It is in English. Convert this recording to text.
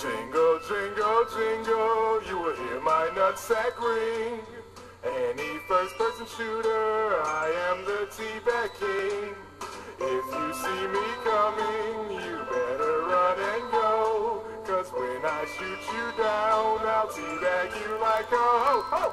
Jingle, jingle, jingle, you will hear my nutsack ring. Any first person shooter, I am the T-Bag King. If you see me coming, you better run and go. Cause when I shoot you down, I'll teabag you like a ho, ho.